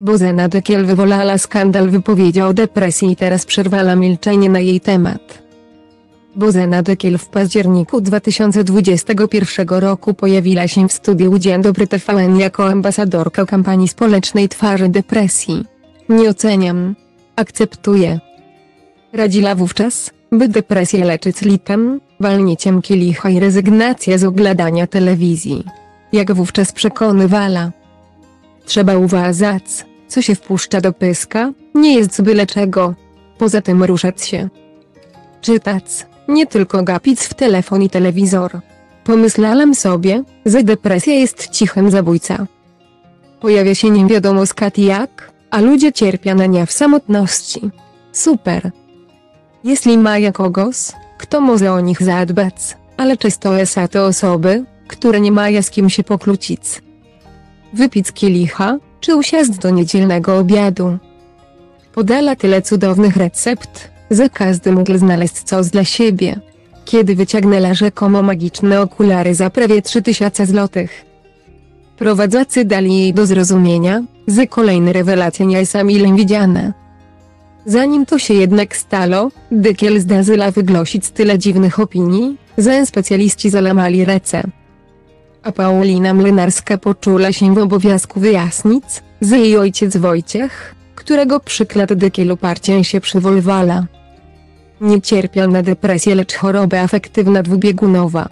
Bozena Dekiel wywołała skandal wypowiedzi o depresji i teraz przerwała milczenie na jej temat. Bozena Dekiel w październiku 2021 roku pojawiła się w studiu Dzień Dobry TVN jako ambasadorka kampanii społecznej Twarzy Depresji. Nie oceniam. Akceptuję. Radziła wówczas, by depresję leczyć litem, walnięciem kielicha i rezygnację z oglądania telewizji. Jak wówczas przekonywała. Trzeba uważać, co się wpuszcza do pyska, nie jest z byle czego. Poza tym ruszać się. Czytać, nie tylko gapić w telefon i telewizor. Pomyślałem sobie, że depresja jest cichem zabójca. Pojawia się nie wiadomo skąd jak, a ludzie cierpią na nie w samotności. Super. Jeśli ma kogoś, kto może o nich zadbać, ale często są to osoby, które nie mają z kim się pokłócić. Wypić kielicha, czy usiąść do niedzielnego obiadu. Podala tyle cudownych recept, że każdy mógł znaleźć coś dla siebie. Kiedy wyciągnęła rzekomo magiczne okulary za prawie 3000 złotych. Prowadzący dali jej do zrozumienia, że kolejne rewelacje nie są mile widziane. Zanim to się jednak stało, Dykiel zdarzyła wygłosić tyle dziwnych opinii, że specjaliści zalamali ręce. A Paulina Mlynarska poczula się w obowiązku wyjaśnić, że jej ojciec Wojciech, którego przykład Dykiel uparcie się przywolwala. Nie cierpiał na depresję lecz chorobę afektywna dwubiegunowa.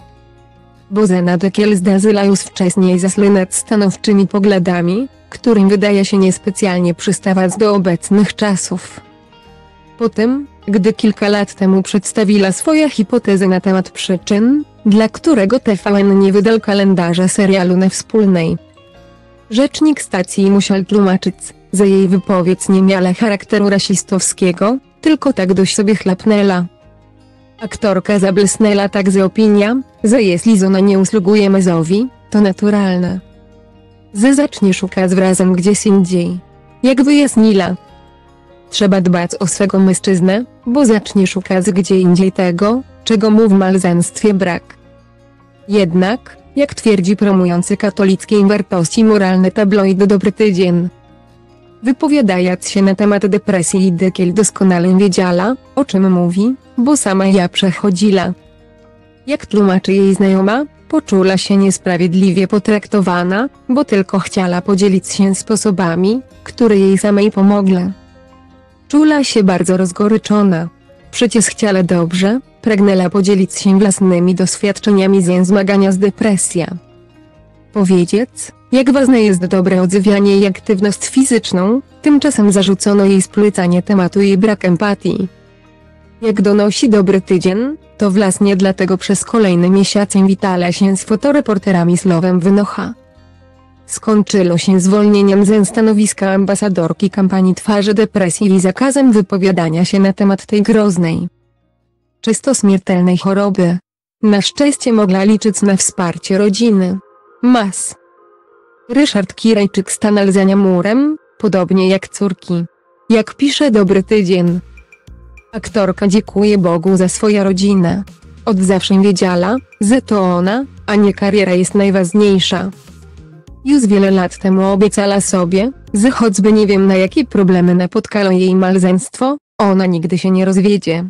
Bozena Dykiel zdarzyła już wcześniej zasłynąć stanowczymi poglądami, którym wydaje się niespecjalnie przystawać do obecnych czasów. Po tym, gdy kilka lat temu przedstawiła swoje hipotezy na temat przyczyn, dla którego TVN nie wydał kalendarza serialu na wspólnej. Rzecznik stacji musiał tłumaczyć, że jej wypowiedź nie miała charakteru rasistowskiego, tylko tak dość sobie chlapnęła. Aktorka zablesnęła także opinia, że jeśli żona nie usługuje mezowi, to naturalne. Że zacznie szukać wrazem gdzieś indziej. Jak wyjaśniła, Trzeba dbać o swego mężczyznę, bo zacznie szukać gdzie indziej tego, czego mu w małżeństwie brak. Jednak, jak twierdzi promujący katolickiej wartości moralny tabloid Dobry Tydzień, wypowiadając się na temat depresji Dekiel doskonale wiedziała, o czym mówi, bo sama ja przechodziła. Jak tłumaczy jej znajoma, poczula się niesprawiedliwie potraktowana, bo tylko chciała podzielić się sposobami, które jej samej pomogły. Czula się bardzo rozgoryczona. Przecież chciała dobrze, pragnęła podzielić się własnymi doświadczeniami z zmagania z depresją. Powiedzieć, jak ważne jest dobre odzywianie i aktywność fizyczną, tymczasem zarzucono jej spłycanie tematu i brak empatii. Jak donosi dobry tydzień, to właśnie dlatego przez kolejne miesiące witała się z fotoreporterami Słowem Wynocha skończyło się zwolnieniem ze stanowiska ambasadorki kampanii Twarzy Depresji i zakazem wypowiadania się na temat tej groznej, czysto śmiertelnej choroby. Na szczęście mogła liczyć na wsparcie rodziny. Mas. Ryszard Kirejczyk stanął za murem, podobnie jak córki. Jak pisze Dobry Tydzień. Aktorka dziękuje Bogu za swoją rodzinę. Od zawsze wiedziała, że to ona, a nie kariera jest najważniejsza. Już wiele lat temu obiecała sobie, że choćby nie wiem na jakie problemy napotkało jej małżeństwo, ona nigdy się nie rozwiedzie.